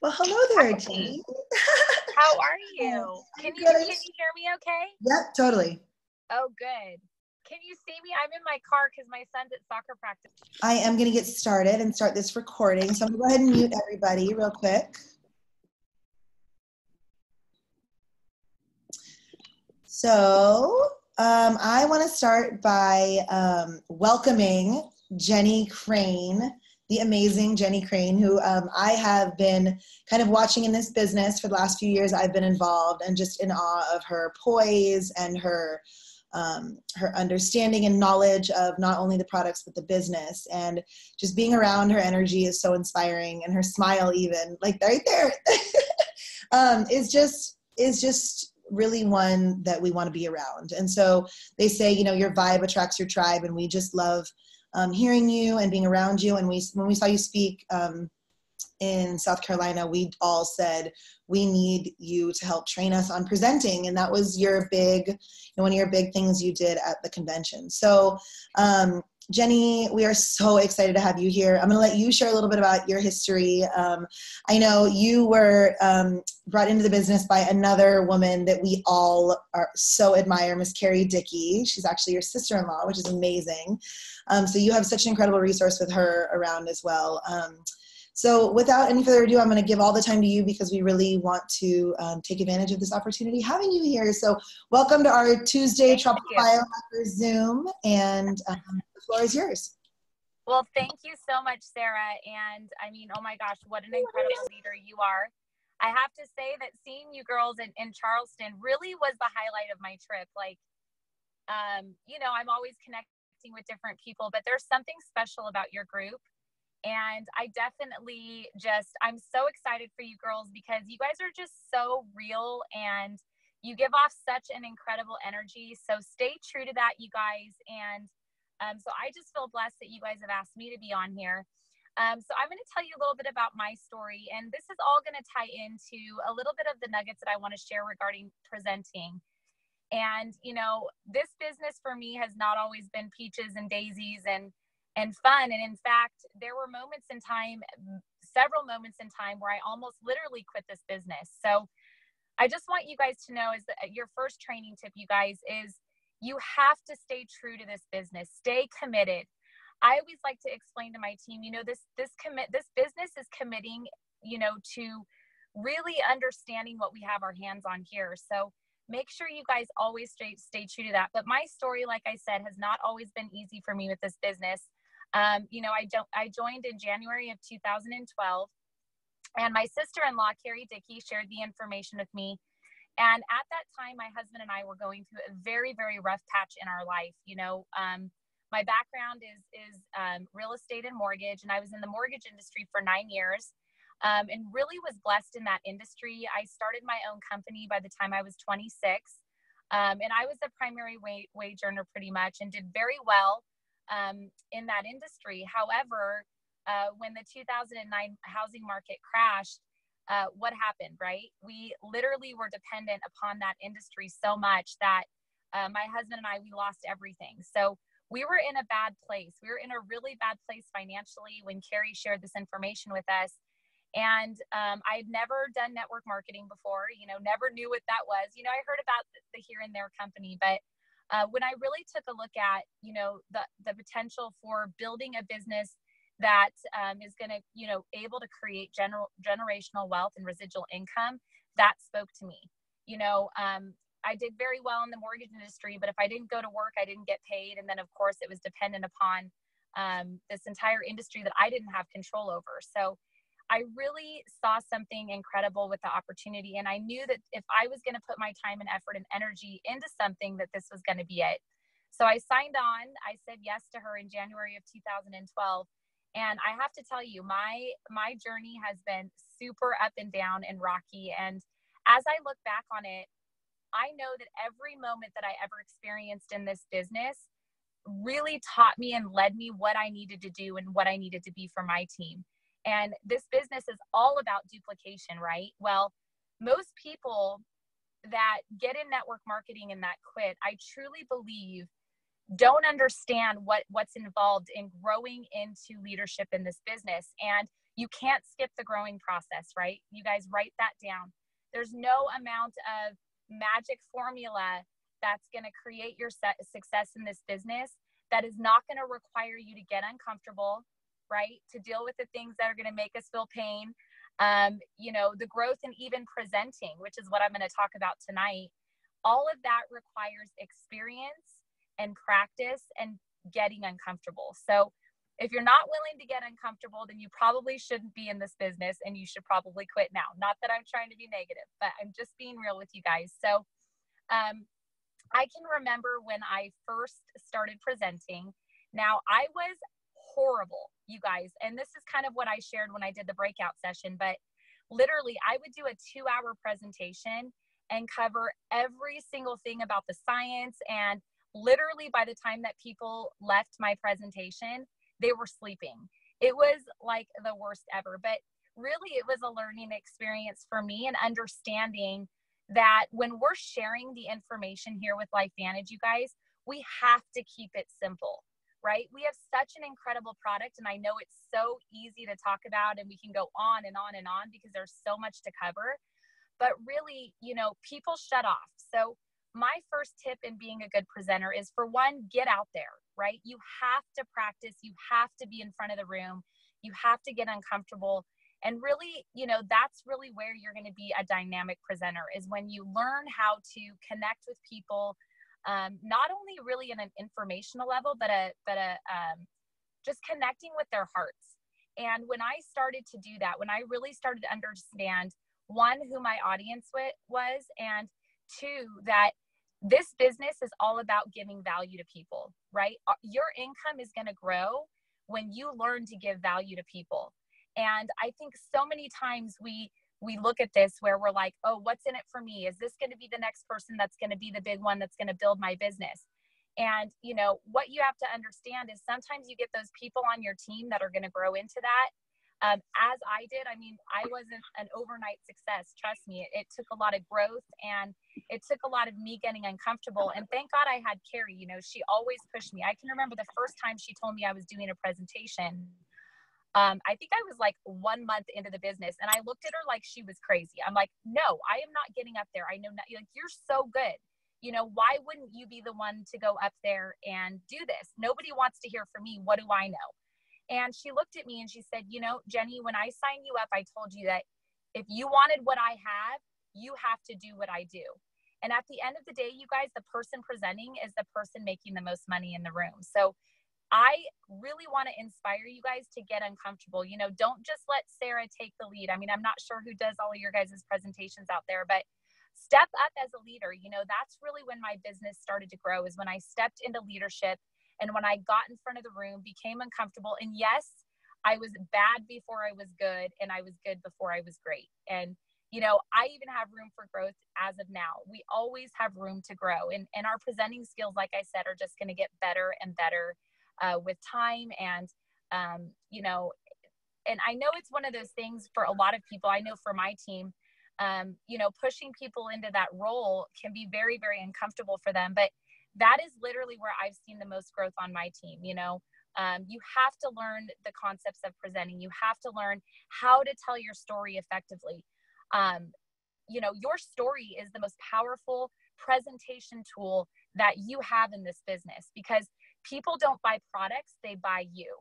Well, hello there, Jenny. How are you? Can you can you hear me okay? Yep, totally. Oh, good. Can you see me? I'm in my car because my son's at soccer practice. I am going to get started and start this recording. So I'm going to go ahead and mute everybody real quick. So um, I want to start by um, welcoming Jenny Crane, the amazing Jenny Crane, who um, I have been kind of watching in this business for the last few years. I've been involved and just in awe of her poise and her um, her understanding and knowledge of not only the products but the business. And just being around her energy is so inspiring and her smile even like right there. Um, is just is just really one that we want to be around. And so they say you know your vibe attracts your tribe and we just love um, hearing you and being around you. And we, when we saw you speak um, in South Carolina, we all said we need you to help train us on presenting, and that was your big, you know, one of your big things you did at the convention. So. Um, Jenny, we are so excited to have you here. I'm going to let you share a little bit about your history. Um, I know you were um, brought into the business by another woman that we all are so admire, Miss Carrie Dickey. She's actually your sister-in-law, which is amazing. Um, so you have such an incredible resource with her around as well. Um, so without any further ado, I'm going to give all the time to you because we really want to um, take advantage of this opportunity having you here. So welcome to our Tuesday Tropical Biohacker Zoom, and um, floor is yours. Well, thank you so much, Sarah. And I mean, oh my gosh, what an incredible leader you are. I have to say that seeing you girls in, in Charleston really was the highlight of my trip. Like, um, you know, I'm always connecting with different people, but there's something special about your group and I definitely just, I'm so excited for you girls because you guys are just so real and you give off such an incredible energy. So stay true to that, you guys. And um, so I just feel blessed that you guys have asked me to be on here. Um, so I'm going to tell you a little bit about my story, and this is all going to tie into a little bit of the nuggets that I want to share regarding presenting. And you know, this business for me has not always been peaches and daisies and and fun. And in fact, there were moments in time, several moments in time, where I almost literally quit this business. So I just want you guys to know is that your first training tip, you guys, is you have to stay true to this business. Stay committed. I always like to explain to my team, you know, this this commit this business is committing, you know, to really understanding what we have our hands on here. So make sure you guys always stay stay true to that. But my story, like I said, has not always been easy for me with this business. Um, you know, I, don't I joined in January of 2012, and my sister in law, Carrie Dickey, shared the information with me. And at that time, my husband and I were going through a very, very rough patch in our life. You know, um, my background is is um, real estate and mortgage, and I was in the mortgage industry for nine years, um, and really was blessed in that industry. I started my own company by the time I was 26, um, and I was a primary wage, wage earner pretty much, and did very well um, in that industry. However, uh, when the 2009 housing market crashed, uh, what happened, right? We literally were dependent upon that industry so much that uh, my husband and I, we lost everything. So we were in a bad place. We were in a really bad place financially when Carrie shared this information with us. And um, I had never done network marketing before, you know, never knew what that was. You know, I heard about the here and there company, but uh, when I really took a look at, you know, the, the potential for building a business that um, is going to, you know, able to create general generational wealth and residual income, that spoke to me. You know, um, I did very well in the mortgage industry, but if I didn't go to work, I didn't get paid. And then, of course, it was dependent upon um, this entire industry that I didn't have control over. So I really saw something incredible with the opportunity. And I knew that if I was going to put my time and effort and energy into something, that this was going to be it. So I signed on. I said yes to her in January of 2012. And I have to tell you, my my journey has been super up and down and rocky. And as I look back on it, I know that every moment that I ever experienced in this business really taught me and led me what I needed to do and what I needed to be for my team. And this business is all about duplication, right? Well, most people that get in network marketing and that quit, I truly believe don't understand what what's involved in growing into leadership in this business and You can't skip the growing process, right? You guys write that down. There's no amount of magic formula that's going to create your success in this business that is not going to require you to get uncomfortable, right? To deal with the things that are going to make us feel pain. Um, you know, the growth and even presenting, which is what I'm going to talk about tonight. All of that requires experience and practice and getting uncomfortable. So, if you're not willing to get uncomfortable, then you probably shouldn't be in this business and you should probably quit now. Not that I'm trying to be negative, but I'm just being real with you guys. So, um, I can remember when I first started presenting. Now, I was horrible, you guys. And this is kind of what I shared when I did the breakout session. But literally, I would do a two hour presentation and cover every single thing about the science. And literally, by the time that people left my presentation, they were sleeping. It was like the worst ever. But really, it was a learning experience for me and understanding that when we're sharing the information here with LifeVantage, you guys, we have to keep it simple, right? We have such an incredible product, and I know it's so easy to talk about, and we can go on and on and on because there's so much to cover. But really, you know, people shut off. So, my first tip in being a good presenter is for one, get out there, right? You have to practice, you have to be in front of the room, you have to get uncomfortable. And really you know that's really where you're going to be a dynamic presenter is when you learn how to connect with people um, not only really in an informational level but a but a um, just connecting with their hearts. And when i started to do that when i really started to understand one who my audience was and two that this business is all about giving value to people right uh, your income is going to grow when you learn to give value to people and I think so many times we we look at this where we're like, oh, what's in it for me? Is this going to be the next person that's going to be the big one that's going to build my business? And you know what you have to understand is sometimes you get those people on your team that are going to grow into that. Um, as I did, I mean, I wasn't an overnight success. Trust me, it, it, took a lot of growth and it took a lot of me getting uncomfortable. And thank God I had Carrie. You know, she always pushed me. I can remember the first time she told me I was doing a presentation um, I think I was like one month into the business and I looked at her like she was crazy. I'm like, no, I am not getting up there. I know not, like, you're so good. You know, why wouldn't you be the one to go up there and do this? Nobody wants to hear from me. What do I know? And she looked at me and she said, you know, Jenny, when I signed you up, I told you that if you wanted what I have, you have to do what I do. And at the end of the day, you guys, the person presenting is the person making the most money in the room. So I really want to inspire you guys to get uncomfortable. You know, don't just let Sarah take the lead. I mean, I'm not sure who does all of your guys' presentations out there, but step up as a leader. You know, that's really when my business started to grow, is when I stepped into leadership and when I got in front of the room, became uncomfortable. And yes, I was bad before I was good, and I was good before I was great. And you know, I even have room for growth as of now. We always have room to grow. And, and our presenting skills, like I said, are just going to get better and better uh, with time and um, you know and i know it's one of those things for a lot of people i know for my team um, you know pushing people into that role can be very very uncomfortable for them but that is literally where i've seen the most growth on my team you know? Um, you have to learn the concepts of presenting. You have to learn how to tell your story effectively. Um, you know your story is the most powerful presentation tool that you have in this business because people don't buy products they buy you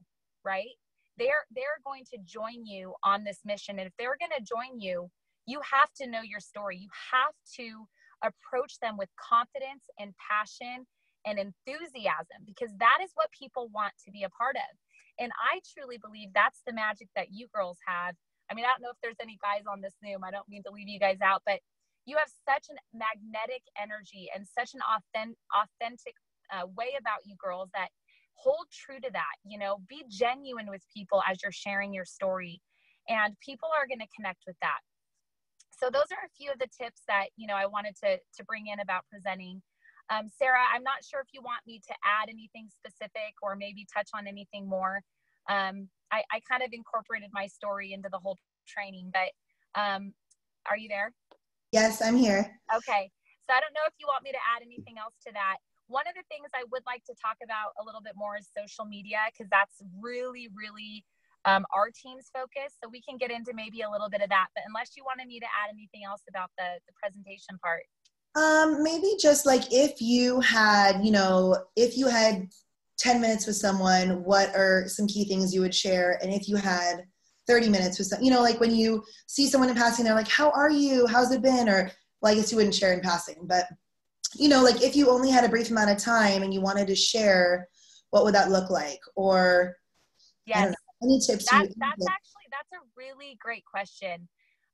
right? They're they're going to join you on this mission. And if they're going to join you you have to know your story. You have to approach them with confidence and passion and enthusiasm because that is what people want to be a part of. And i truly believe that's the magic that you girls have. I mean i don't know if there's any guys on this zoom. I don't mean to leave you guys out but you have such an magnetic energy and such an authentic authentic uh, way about you girls that hold true to that you know? Be genuine with people as you're sharing your story and people are going to connect with that so those are a few of the tips that you know i wanted to to bring in about presenting. Um, sarah i'm not sure if you want me to add anything specific or maybe touch on anything more. Um, I, I kind of incorporated my story into the whole training but um, are you there? Yes i'm here. Okay. So i don't know if you want me to add anything else to that. One of the things I would like to talk about a little bit more is social media because that's really, really um, our team's focus. So we can get into maybe a little bit of that. But unless you wanted me to add anything else about the, the presentation part. Um, maybe just like if you had, you know, if you had 10 minutes with someone, what are some key things you would share? And if you had 30 minutes with some, you know, like when you see someone in passing, they're like, how are you? How's it been? Or well, I guess you wouldn't share in passing, but you know, like if you only had a brief amount of time and you wanted to share, what would that look like? Or yes. Any tips? That, that's actually, that's a really great question.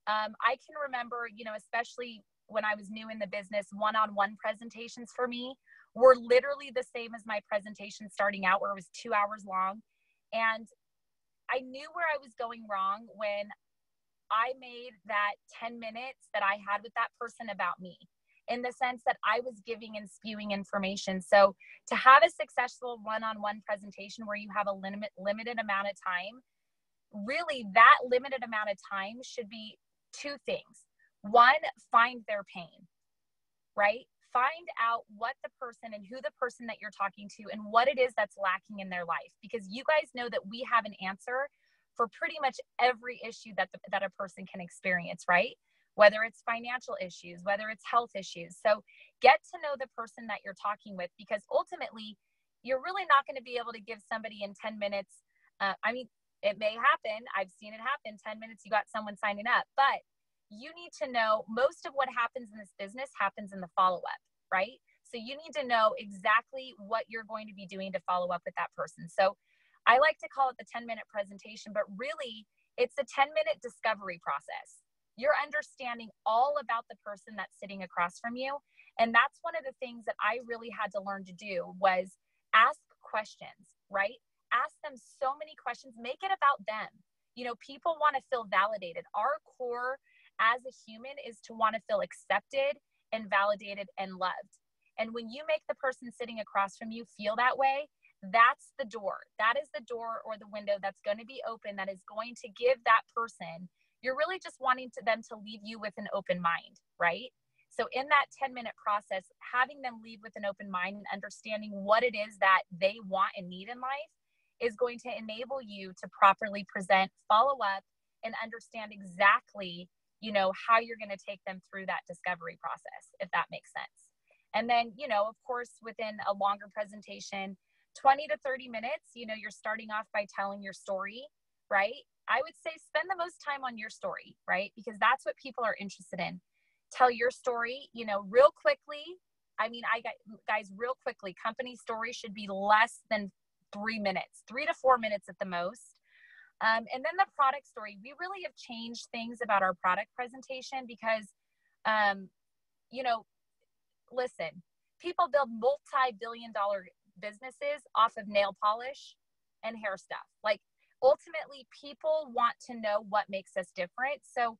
Um, I can remember, you know, especially when I was new in the business, one-on-one presentations for me were literally the same as my presentation starting out where it was two hours long. And I knew where I was going wrong when I made that 10 minutes that I had with that person about me in the sense that I was giving and spewing information. So to have a successful one-on-one presentation where you have a limit limited amount of time, really that limited amount of time should be two things. One, find their pain, right? Find out what the person and who the person that you're talking to and what it is that's lacking in their life because you guys know that we have an answer for pretty much every issue that the, that a person can experience, right? Whether it's financial issues, whether it's health issues. So get to know the person that you're talking with because ultimately you're really not going to be able to give somebody in 10 minutes. Uh, I mean, it may happen. I've seen it happen. 10 minutes, you got someone signing up, but you need to know most of what happens in this business happens in the follow up, right? So you need to know exactly what you're going to be doing to follow up with that person. So I like to call it the 10 minute presentation, but really it's a 10 minute discovery process. You're understanding all about the person that's sitting across from you. And that's one of the things that I really had to learn to do was ask questions, right? Ask them so many questions, make it about them. You know, people want to feel validated. Our core as a human is to want to feel accepted and validated and loved. And when you make the person sitting across from you feel that way, that's the door. That is the door or the window that's going to be open that is going to give that person, you're really just wanting to them to leave you with an open mind, right? So in that 10 minute process, having them leave with an open mind and understanding what it is that they want and need in life is going to enable you to properly present, follow up, and understand exactly you know how you're going to take them through that discovery process if that makes sense and then you know of course within a longer presentation 20 to 30 minutes you know you're starting off by telling your story right i would say spend the most time on your story right? Because that's what people are interested in. Tell your story you know real quickly. I mean i got guys real quickly company story should be less than three minutes three to four minutes at the most. Um, and then the product story, we really have changed things about our product presentation because, um, you know, listen, people build multi-billion dollar businesses off of nail polish and hair stuff. Like ultimately people want to know what makes us different. So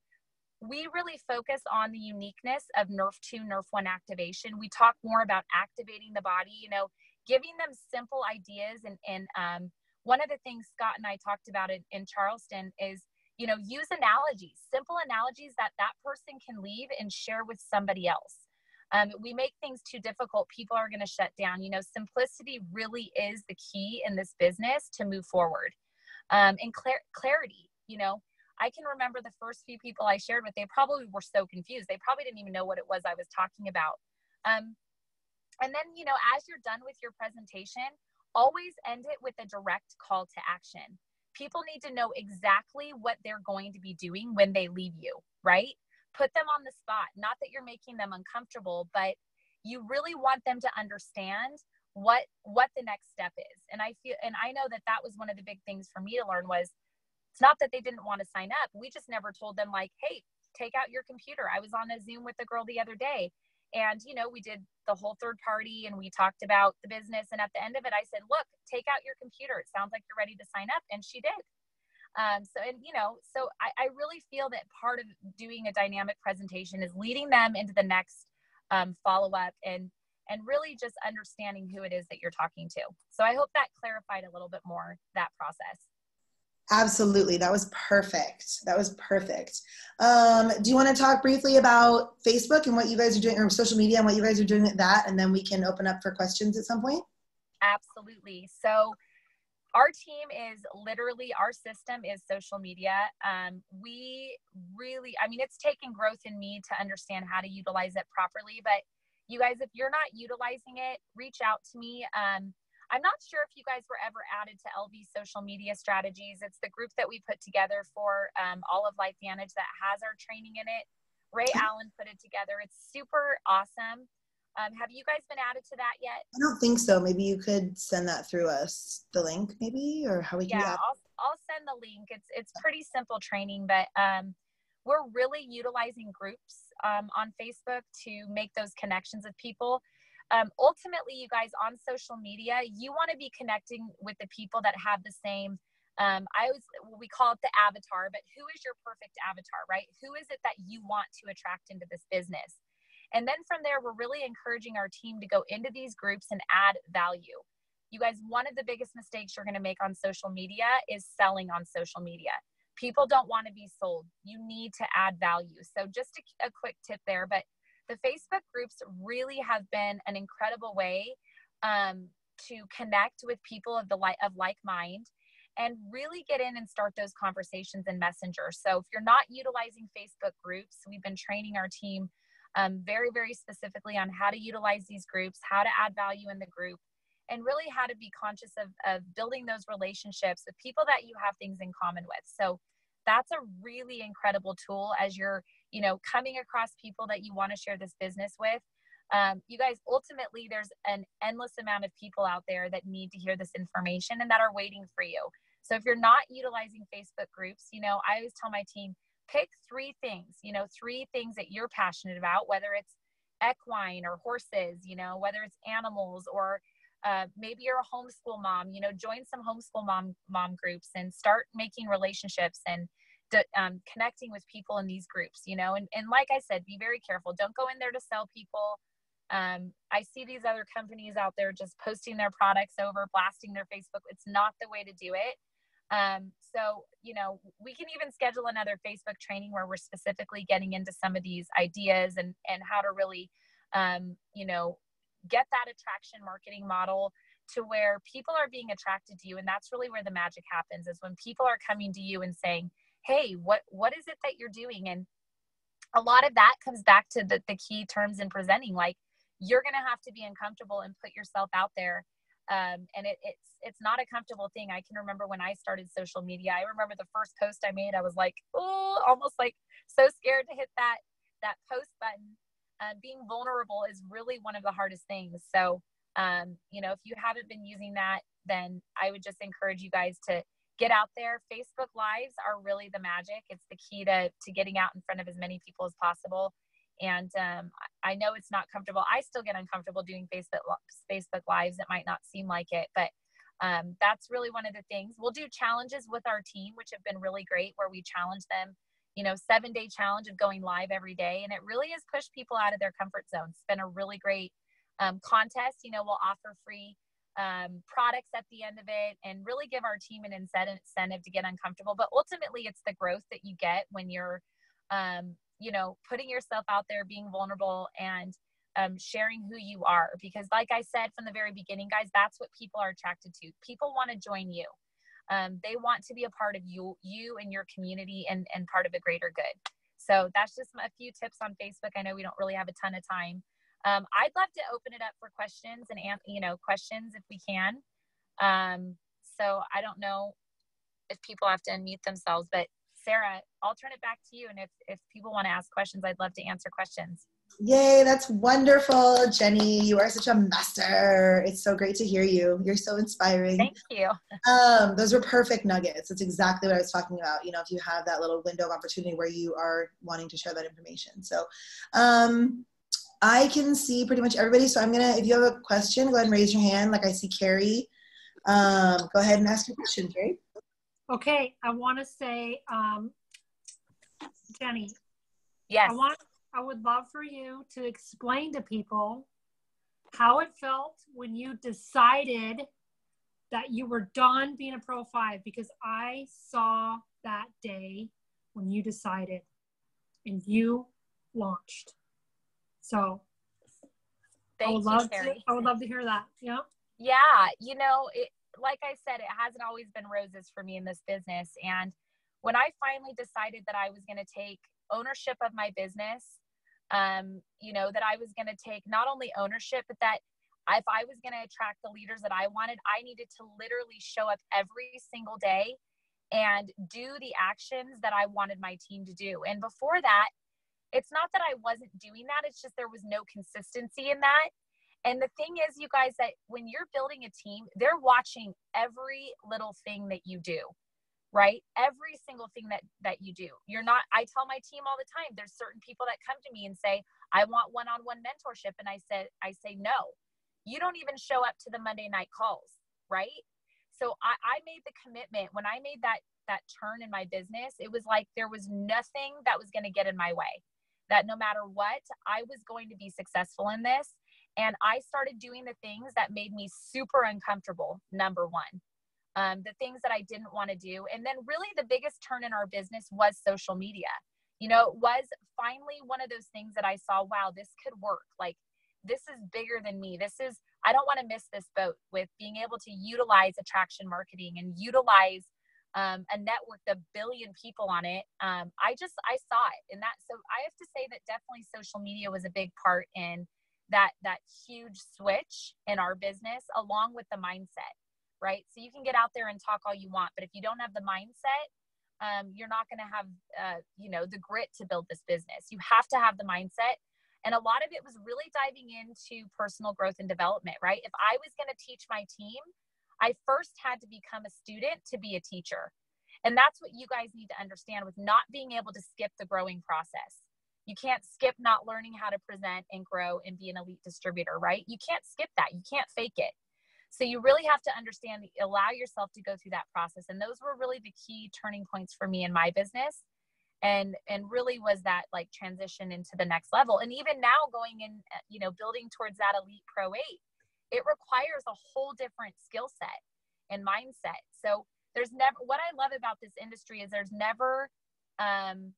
we really focus on the uniqueness of Nrf2, Nerf 1 activation. We talk more about activating the body, you know, giving them simple ideas and, and um, one of the things Scott and I talked about in, in Charleston is, you know, use analogies, simple analogies that that person can leave and share with somebody else. Um, we make things too difficult, people are going to shut down. You know, simplicity really is the key in this business to move forward. Um, and clar- clarity, you know, I can remember the first few people I shared with, they probably were so confused. They probably didn't even know what it was I was talking about. Um, and then, you know, as you're done with your presentation, always end it with a direct call to action. People need to know exactly what they're going to be doing when they leave you, right? Put them on the spot. Not that you're making them uncomfortable, but you really want them to understand what what the next step is. And I feel and I know that that was one of the big things for me to learn was it's not that they didn't want to sign up. We just never told them like, "Hey, take out your computer." I was on a Zoom with a girl the other day and, you know, we did the whole third party and we talked about the business. And at the end of it, I said, look, take out your computer. It sounds like you're ready to sign up. And she did. Um, so, and, you know, so I, I, really feel that part of doing a dynamic presentation is leading them into the next um, follow up and, and really just understanding who it is that you're talking to. So I hope that clarified a little bit more that process. Absolutely. That was perfect. That was perfect. Um, do you want to talk briefly about Facebook and what you guys are doing, or social media and what you guys are doing with that? And then we can open up for questions at some point? Absolutely. So, our team is literally our system is social media um, we really i mean it's taken growth in me to understand how to utilize it properly but you guys if you're not utilizing it reach out to me um, i'm not sure if you guys were ever added to lv social media strategies it's the group that we put together for um, all of Life LifeVantage that has our training in it ray allen put it together it's super awesome um, have you guys been added to that yet? I don't think so. Maybe you could send that through us, the link, maybe, or how we can. Yeah, I'll, I'll send the link. It's it's pretty simple training, but um, we're really utilizing groups um, on Facebook to make those connections with people. Um, ultimately, you guys on social media, you want to be connecting with the people that have the same. Um, I always we call it the avatar, but who is your perfect avatar, right? Who is it that you want to attract into this business? And then from there, we're really encouraging our team to go into these groups and add value. You guys, one of the biggest mistakes you're going to make on social media is selling on social media. People don't want to be sold. You need to add value. So, just a, a quick tip there, but the Facebook groups really have been an incredible way um, to connect with people of the like of like mind and really get in and start those conversations in Messenger. So, if you're not utilizing Facebook groups, we've been training our team um, very, very specifically on how to utilize these groups, how to add value in the group, and really how to be conscious of, of building those relationships with people that you have things in common with. So that's a really incredible tool as you're, you know, coming across people that you want to share this business with. Um, you guys, ultimately, there's an endless amount of people out there that need to hear this information and that are waiting for you. So if you're not utilizing Facebook groups, you know, I always tell my team, pick three things, you know, three things that you're passionate about, whether it's equine or horses, you know, whether it's animals or uh, maybe you're a homeschool mom, you know, join some homeschool mom mom groups and start making relationships and um, connecting with people in these groups, you know, and, and like I said, be very careful. Don't go in there to sell people. Um, I see these other companies out there just posting their products over, blasting their Facebook. It's not the way to do it. Um, so, you know, we can even schedule another Facebook training where we're specifically getting into some of these ideas and, and how to really, um, you know, get that attraction marketing model to where people are being attracted to you. And that's really where the magic happens is when people are coming to you and saying, Hey, what, what is it that you're doing? And a lot of that comes back to the, the key terms in presenting, like you're going to have to be uncomfortable and put yourself out there um, and it, it's it's not a comfortable thing. I can remember when I started social media. I remember the first post I made. I was like, oh, almost like so scared to hit that that post button. Uh, being vulnerable is really one of the hardest things. So, um, you know, if you haven't been using that, then I would just encourage you guys to get out there. Facebook Lives are really the magic. It's the key to to getting out in front of as many people as possible. And um, I know it's not comfortable. I still get uncomfortable doing Facebook Facebook lives. It might not seem like it, but um, that's really one of the things. We'll do challenges with our team, which have been really great, where we challenge them. You know, seven day challenge of going live every day, and it really has pushed people out of their comfort zone. It's been a really great um, contest. You know, we'll offer free um, products at the end of it and really give our team an incentive to get uncomfortable. But ultimately, it's the growth that you get when you're um, you know, putting yourself out there, being vulnerable, and um, sharing who you are. Because, like I said from the very beginning, guys, that's what people are attracted to. People want to join you. Um, they want to be a part of you, you and your community, and and part of a greater good. So that's just a few tips on Facebook. I know we don't really have a ton of time. Um, I'd love to open it up for questions and you know questions if we can. Um, so I don't know if people have to unmute themselves, but Sarah, I'll turn it back to you. And if, if people want to ask questions, I'd love to answer questions. Yay, that's wonderful, Jenny. You are such a master. It's so great to hear you. You're so inspiring. Thank you. Um, those were perfect nuggets. That's exactly what I was talking about. You know, if you have that little window of opportunity where you are wanting to share that information. So um, I can see pretty much everybody. So I'm going to, if you have a question, go ahead and raise your hand. Like I see Carrie. Um, go ahead and ask your question, Carrie. Okay, I want to say, um, Jenny. Yes. I want. I would love for you to explain to people how it felt when you decided that you were done being a Pro Five, because I saw that day when you decided and you launched. So Thank I would you, love to. I would love to hear that. Yeah. Yeah, you know, it, like I said, it hasn't always been roses for me in this business. And when I finally decided that I was going to take ownership of my business, um, you know, that I was going to take not only ownership, but that if I was going to attract the leaders that I wanted, I needed to literally show up every single day and do the actions that I wanted my team to do. And before that, it's not that I wasn't doing that, it's just there was no consistency in that. And the thing is, you guys, that when you're building a team, they're watching every little thing that you do, right? Every single thing that that you do. You're not. I tell my team all the time. There's certain people that come to me and say, "I want one-on-one mentorship," and I said, I say no. You don't even show up to the Monday night calls, right? So I, I made the commitment when I made that that turn in my business. It was like there was nothing that was going to get in my way. That no matter what, I was going to be successful in this and I started doing the things that made me super uncomfortable, number one. Um, the things that I didn't want to do. And then, really, the biggest turn in our business was social media. You know, it was finally one of those things that I saw, wow, this could work. Like, this is bigger than me. This is, I don't want to miss this boat with being able to utilize attraction marketing and utilize um, a network of billion people on it. Um, I just, I saw it. And that, so I have to say that definitely social media was a big part in that that huge switch in our business along with the mindset right so you can get out there and talk all you want but if you don't have the mindset um, you're not going to have uh, you know the grit to build this business you have to have the mindset and a lot of it was really diving into personal growth and development right if i was going to teach my team i first had to become a student to be a teacher and that's what you guys need to understand with not being able to skip the growing process you can't skip not learning how to present and grow and be an elite distributor, right? You can't skip that. You can't fake it. So you really have to understand, allow yourself to go through that process. And those were really the key turning points for me in my business. And and really was that like transition into the next level. And even now going in, uh, you know, building towards that elite pro eight, it requires a whole different skill set and mindset. So there's never what I love about this industry is there's never um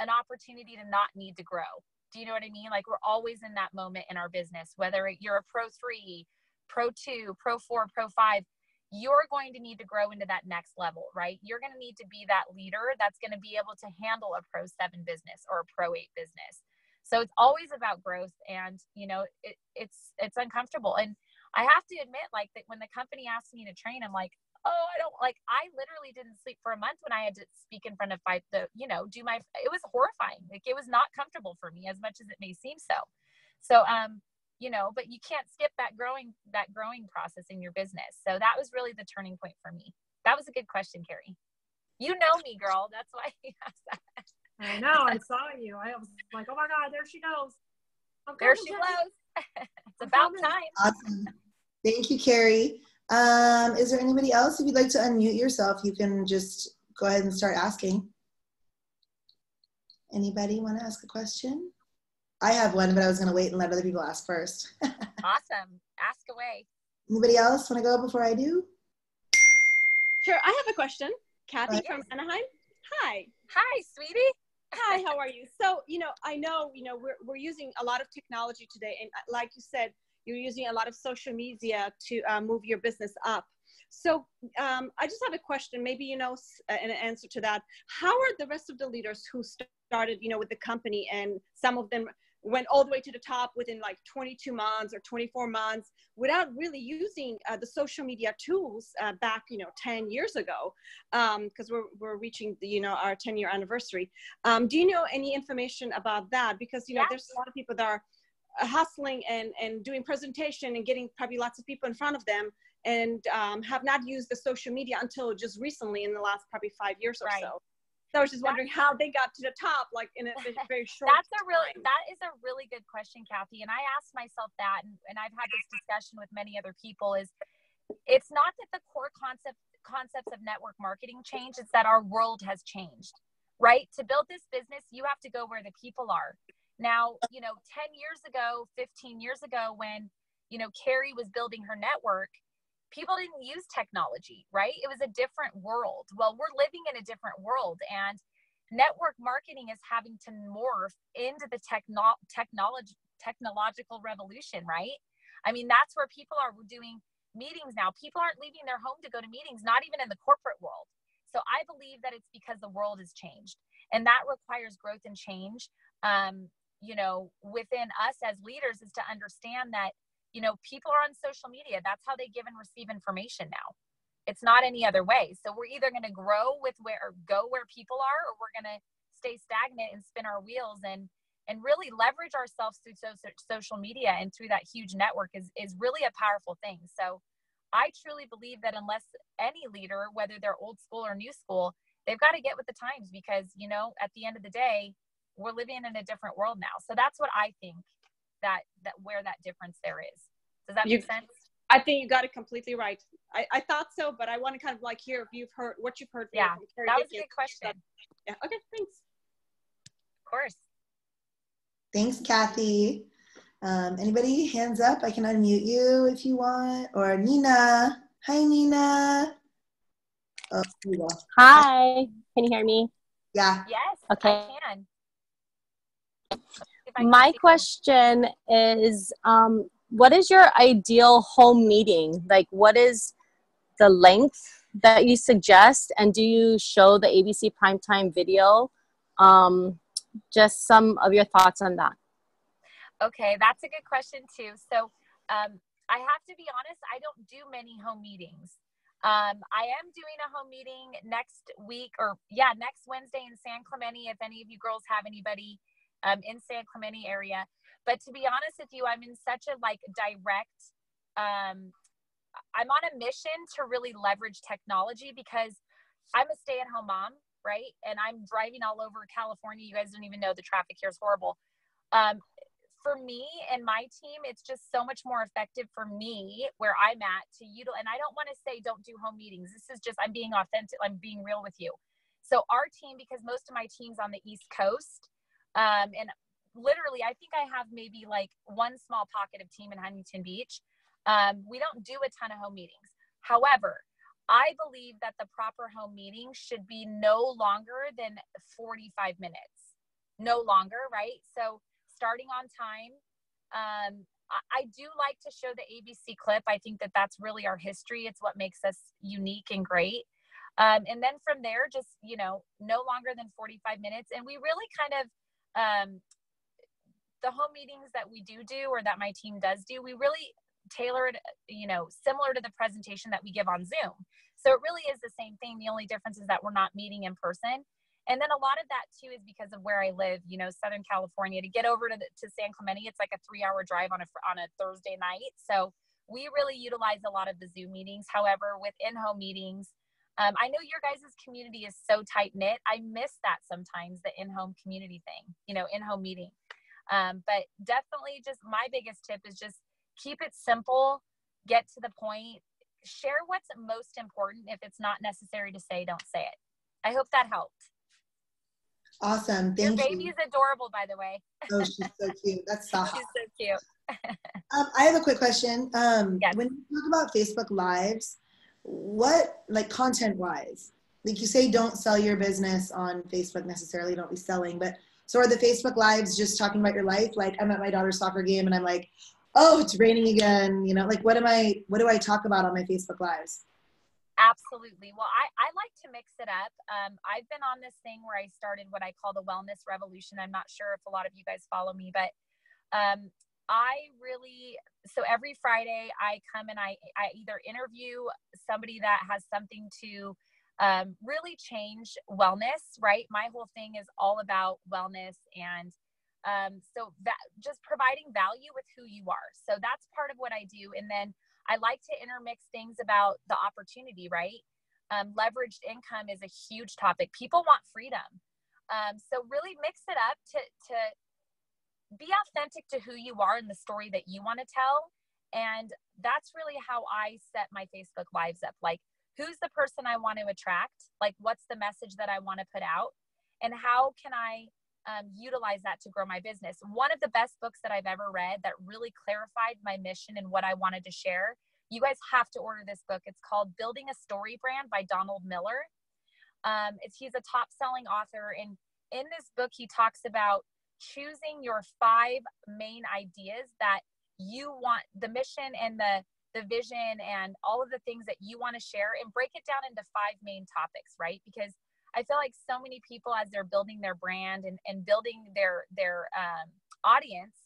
an opportunity to not need to grow. Do you know what I mean? Like we're always in that moment in our business, whether you're a pro three, pro two, pro four, pro five, you're going to need to grow into that next level, right? You're going to need to be that leader that's going to be able to handle a pro seven business or a pro eight business. So it's always about growth and, you know, it, it's, it's uncomfortable. And I have to admit, like that when the company asked me to train, I'm like, oh, I don't like, I literally didn't sleep for a month when I had to speak in front of five, the, you know, do my, it was horrifying. Like it was not comfortable for me as much as it may seem so. So, um, you know, but you can't skip that growing, that growing process in your business. So that was really the turning point for me. That was a good question, Carrie. You know me, girl. That's why he asked that. I know. I saw you. I was like, oh my God, there she goes. there she goes. it's about time. Awesome. Thank you, Carrie. Um, is there anybody else? If you'd like to unmute yourself, you can just go ahead and start asking. Anybody want to ask a question? I have one, but I was going to wait and let other people ask first. awesome. Ask away. Anybody else want to go before I do? Sure. I have a question. Kathy from Anaheim. Hi. Hi, sweetie. Hi, how are you? So, you know, I know, you know, we're, we're using a lot of technology today. And uh, like you said, you're using a lot of social media to uh, move your business up. So um, I just have a question, maybe you know uh, an answer to that. How are the rest of the leaders who started, you know, with the company and some of them went all the way to the top within like 22 months or 24 months without really using uh, the social media tools uh, back you know 10 years ago because um, we're, we're reaching the, you know our 10 year anniversary um, do you know any information about that because you know there's a lot of people that are hustling and, and doing presentation and getting probably lots of people in front of them and um, have not used the social media until just recently in the last probably five years or right. so. So I was just wondering how they got to the top, like in a very short. That's a really that is a really good question, Kathy. And I asked myself that, and, and I've had this discussion with many other people. Is it's not that the core concept concepts of network marketing change; it's that our world has changed. Right? To build this business, you have to go where the people are. Now, you know, 10 years ago, 15 years ago, when, you know, Carrie was building her network, people didn't use technology, right? It was a different world. Well, we're living in a different world and network marketing is having to morph into the techno- technology technological revolution, right? I mean, that's where people are doing meetings now. People aren't leaving their home to go to meetings, not even in the corporate world. So I believe that it's because the world has changed, and that requires growth and change. Um, you know, within us as leaders, is to understand that you know people are on social media. That's how they give and receive information now. It's not any other way. So we're either going to grow with where or go where people are, or we're going to stay stagnant and spin our wheels and and really leverage ourselves through so, so, social media and through that huge network is is really a powerful thing. So I truly believe that unless any leader, whether they're old school or new school, they've got to get with the times because, you know, at the end of the day, we're living in a different world now. So that's what I think that that where that difference there is. Does that you, make sense? I think you got it completely right. I, I thought so, but I want to kind of like hear if you've heard what you've heard. yeah, that was a good question. Yeah. Okay. Thanks. Of course. Thanks, Kathy. Um, anybody, hands up? I can unmute you if you want. Or Nina. Hi, Nina. Oh. Hi. Can you hear me? Yeah. Yes. Okay. My question is um, what is your ideal home meeting? Like, what is the length that you suggest? And do you show the ABC primetime video? Um, just some of your thoughts on that. Okay, that's a good question too. So, um, I have to be honest, I don't do many home meetings. Um, I am doing a home meeting next week, or yeah, next Wednesday in San Clemente. If any of you girls have anybody um, in San Clemente area, but to be honest with you, I'm in such a like direct. Um, I'm on a mission to really leverage technology because I'm a stay-at-home mom, right? And I'm driving all over California. You guys don't even know the traffic here is horrible. Um, for me and my team, it's just so much more effective for me where I'm at to utilize. And I don't want to say don't do home meetings. This is just I'm being authentic. I'm being real with you. So our team, because most of my team's on the East Coast, um, and literally, I think I have maybe like one small pocket of team in Huntington Beach. Um, we don't do a ton of home meetings. However, I believe that the proper home meeting should be no longer than 45 minutes. No longer, right? So starting on time. Um, I, do like to show the ABC clip. I think that that's really our history. It's what makes us unique and great. Um, and then from there, just, you know, no longer than 45 minutes. And we really kind of um, the home meetings that we do do or that my team does do, we really tailor it, you know, similar to the presentation that we give on Zoom. So it really is the same thing. The only difference is that we're not meeting in person. And then a lot of that too is because of where I live, you know, Southern California. To get over to, the, to San Clemente, it's like a three-hour drive on a on a Thursday night. So we really utilize a lot of the Zoom meetings. However, with in-home meetings, um, I know your guys' community is so tight knit. I miss that sometimes, the in-home community thing, you know, in-home meeting. Um, but definitely, just my biggest tip is just keep it simple, get to the point, share what's most important. If it's not necessary to say, don't say it. I hope that helped. Awesome. Thank Your baby you. is adorable, by the way. oh, she's so cute. That's soft. She's so cute. um, I have a quick question. Um, yes. When you talk about Facebook Lives, what, like content wise, like you say, don't sell your business on Facebook necessarily, don't be selling, but so are the Facebook lives just talking about your life? Like I'm at my daughter's soccer game and I'm like, oh, it's raining again. You know, like what am I, what do I talk about on my Facebook lives? Absolutely. Well, I, I like to mix it up. Um, I've been on this thing where I started what I call the wellness revolution. I'm not sure if a lot of you guys follow me, but um, I really, so every Friday I come and I, I either interview somebody that has something to um, really change wellness, right? My whole thing is all about wellness and um, so that just providing value with who you are. So that's part of what I do. And then I like to intermix things about the opportunity, right? Um, leveraged income is a huge topic. People want freedom. Um, so really mix it up to, to be authentic to who you are and the story that you want to tell. And that's really how I set my Facebook lives up. Like who's the person I want to attract? Like, what's the message that I want to put out? And how can I um, utilize that to grow my business? One of the best books that I've ever read that really clarified my mission and what I wanted to share. You guys have to order this book. It's called Building a Story Brand by Donald Miller. Um, it's, he's a top selling author. And in this book, he talks about choosing your five main ideas that you want the mission and the the vision and all of the things that you want to share and break it down into five main topics, right? Because I feel like so many people as they're building their brand and, and building their their um, audience,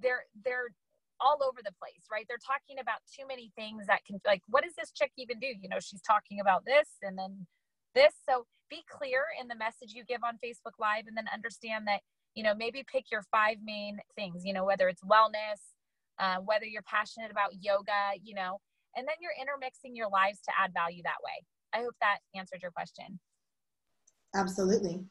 they're they're all over the place, right? They're talking about too many things that can like, what does this chick even do? You know, she's talking about this and then this. So be clear in the message you give on Facebook Live and then understand that, you know, maybe pick your five main things, you know, whether it's wellness, uh, whether you're passionate about yoga, you know, and then you're intermixing your lives to add value that way. I hope that answered your question. Absolutely.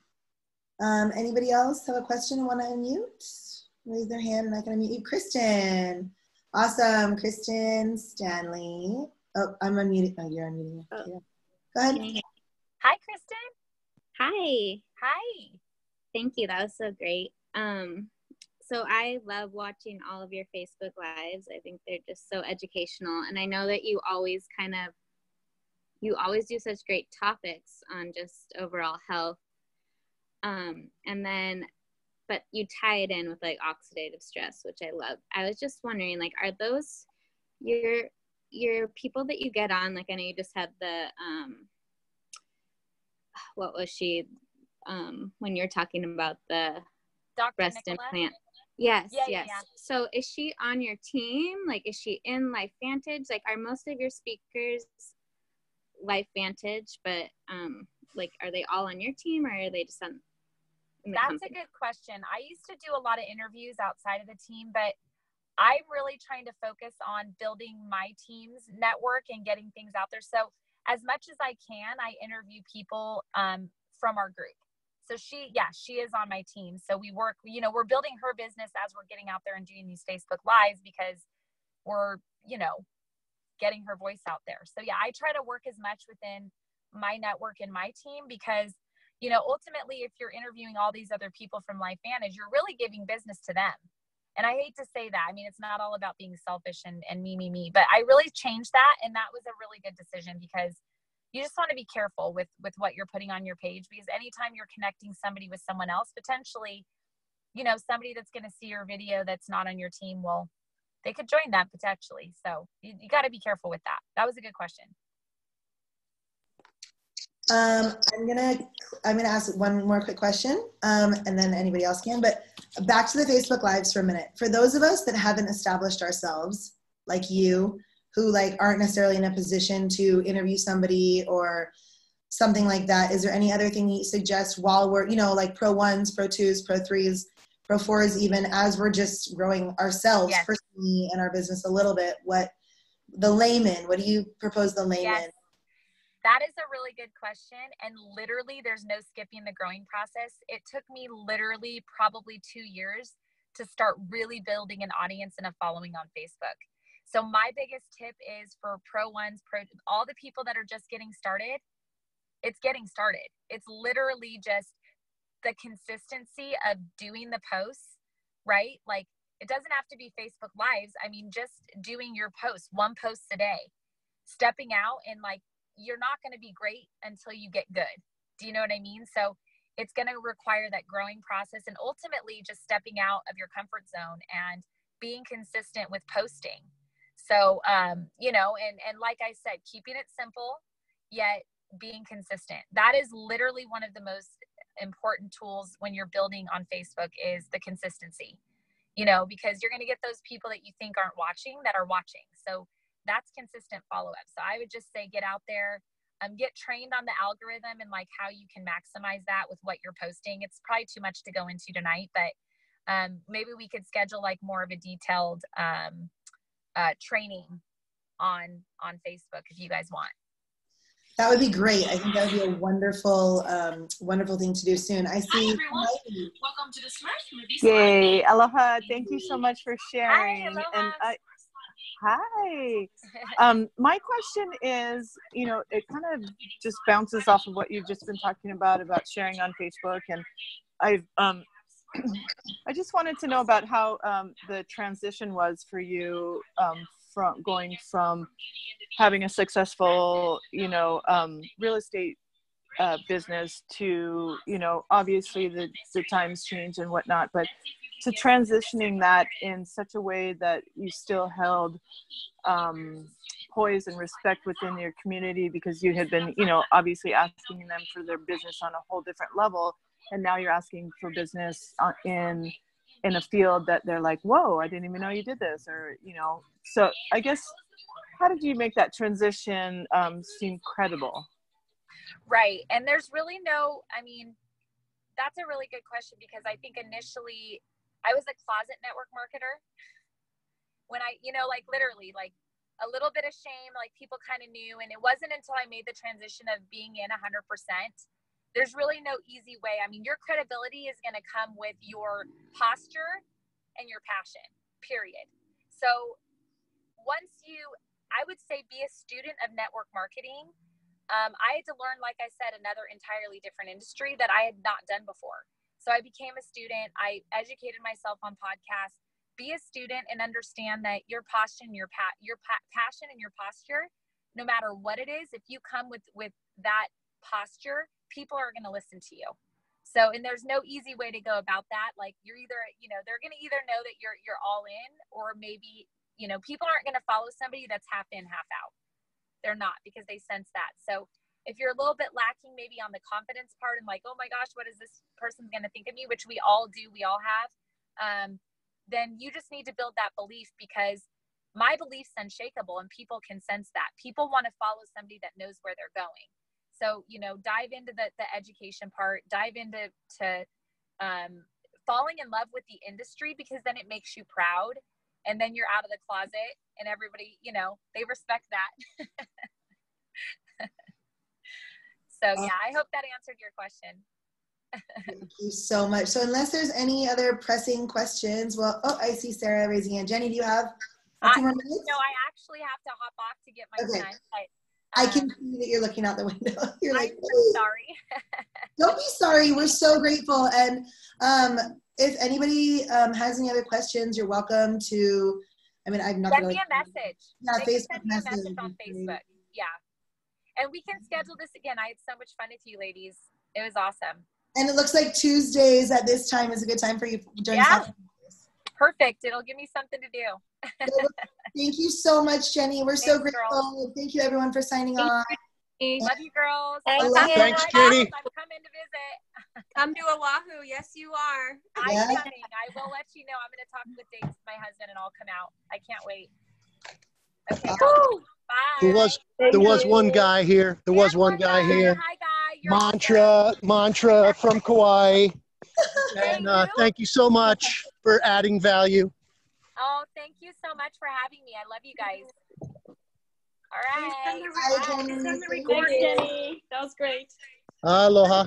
Um, anybody else have a question want to unmute? Raise their hand and I can unmute you. Kristen. Awesome. Kristen Stanley. Oh, I'm unmuted. Oh, you're unmuted. Oh. Yeah. Go ahead. Hi, Kristen. Hi. Hi. Thank you. That was so great. Um, so I love watching all of your Facebook lives. I think they're just so educational. And I know that you always kind of you always do such great topics on just overall health. Um, and then but you tie it in with like oxidative stress, which I love. I was just wondering, like, are those your your people that you get on? Like, I know you just had the um, what was she um when you're talking about the Dr. breast Nicola? implant? Yes, Yeah, yeah, yes. yeah. So is she on your team? Like, is she in Life Vantage? Like, are most of your speakers LifeVantage? But um, like, are they all on your team, or are they just on? That's company? a good question. I used to do a lot of interviews outside of the team, but I'm really trying to focus on building my team's network and getting things out there. So, as much as I can, I interview people um, from our group. So she, yeah, she is on my team. So we work, you know, we're building her business as we're getting out there and doing these Facebook lives because we're, you know, getting her voice out there. So yeah, I try to work as much within my network and my team because, you know, ultimately, if you're interviewing all these other people from LifeVantage, you're really giving business to them. And I hate to say that. I mean, it's not all about being selfish and, and me, me, me, but I really changed that. And that was a really good decision because you just want to be careful with with what you're putting on your page because anytime you're connecting somebody with someone else potentially you know somebody that's going to see your video that's not on your team will they could join that potentially so you, you got to be careful with that that was a good question Um, I'm gonna I'm gonna ask one more quick question, um, and then anybody else can. But back to the Facebook Lives for a minute. For those of us that haven't established ourselves, like you, who like aren't necessarily in a position to interview somebody or something like that, is there any other thing you suggest while we're you know like pro ones, pro twos, pro threes, pro fours, even as we're just growing ourselves Yes. personally and our business a little bit? What the layman? What do you propose the layman? Yes. That is a really good question. And literally, there's no skipping the growing process. It took me literally probably two years to start really building an audience and a following on Facebook. So, my biggest tip is for pro ones, pro all the people that are just getting started, it's getting started. It's literally just the consistency of doing the posts, right? Like, it doesn't have to be Facebook Lives. I mean, just doing your posts, one post a day, stepping out and like, you're not going to be great until you get good. Do you know what I mean? So it's going to require that growing process and ultimately just stepping out of your comfort zone and being consistent with posting. So, um, you know, and, and like I said, keeping it simple, yet being consistent. That is literally one of the most important tools when you're building on Facebook is the consistency, you know, because you're going to get those people that you think aren't watching that are watching. So that's consistent follow up. So I would just say get out there, um, get trained on the algorithm and like how you can maximize that with what you're posting. It's probably too much to go into tonight, but um, maybe we could schedule like more of a detailed um, uh, training on on Facebook if you guys want. That would be great. I think that would be a wonderful, um, wonderful thing to do soon. I see. everyone. Welcome to the Smurf Movie Yay, aloha. Thank you so much for sharing. aloha. And I, hi. Um, my question is, you know, it kind of just bounces off of what you've just been talking about, about sharing on Facebook. And I've, um, I just wanted to know about how um, the transition was for you um, from going from having a successful, you know, um, real estate uh, business to, you know, obviously the, the times change and whatnot, but to transitioning that in such a way that you still held um, poise and respect within your community because you had been, you know, obviously asking them for their business on a whole different level, and now you're asking for business uh, in in a field that they're like, whoa, I didn't even know you did this, or you know. So I guess, how did you make that transition um, seem credible? Right, and there's really no, I mean, that's a really good question because I think initially I was a closet network marketer. When I, you know, like literally, like a little bit of shame, like people kind of knew. And it wasn't until I made the transition of being in 100%. There's really no easy way. I mean, your credibility is going to come with your posture and your passion, period. So once you, I would say, be a student of network marketing. Um, I had to learn, like I said, another entirely different industry that I had not done before. So I became a student. I educated myself on podcasts be a student and understand that your posture your pa- your pa- passion and your posture no matter what it is if you come with with that posture people are going to listen to you. So and there's no easy way to go about that. Like you're either you know they're going to either know that you're you're all in or maybe you know people aren't going to follow somebody that's half in half out. They're not because they sense that. So if you're a little bit lacking maybe on the confidence part and like oh my gosh what is this person going to think of me? which we all do we all have um, then you just need to build that belief because my belief's unshakable and people can sense that. People want to follow somebody that knows where they're going. So, you know, dive into the, the education part, dive into to um, falling in love with the industry because then it makes you proud. And then you're out of the closet and everybody, you know, they respect that. so, yeah, I hope that answered your question. Thank you so much. So unless there's any other pressing questions, well, oh, I see Sarah raising hand. Jenny, do you have a few more minutes? No, I actually have to hop off to get my okay. time. I can see that you're looking out the window. You're like, I'm sorry. Don't be sorry. We're so grateful. And um, if anybody um, has any other questions, you're welcome to. I mean, I'm not. Send really, me a message. Yeah, they Facebook send me a message on Facebook. Yeah, and we can schedule this again. I had so much fun with you, ladies. It was awesome. And it looks like Tuesdays at this time is a good time for you during yeah. Perfect. It'll give me something to do. Thank you so much, Jenny. We're Thanks, so grateful. Girls. Thank you, everyone, for signing Thank on. You. Love you, girls. Thank you. Thanks, Jenny. I'm coming to visit. Come to Oahu. Yes, you are. I'm yeah. coming. I will let you know. I'm going to talk with dates my husband, and I'll come out. I can't wait. Okay. Bye. There was there was one guy here. There was one guy here. Hi, guy mantra mantra from Kauai. and uh, thank you so much for adding value. Oh, thank you so much for having me. I love you guys. All right. Send the, recording, Jenny. That was great. Aloha.